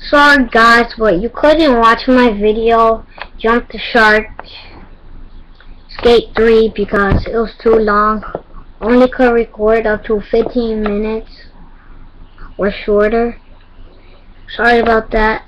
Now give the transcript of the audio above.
Sorry guys, but you couldn't watch my video, Jump the Shark, Skate 3 because it was too long. Only could record up to 15 minutes or shorter. Sorry about that.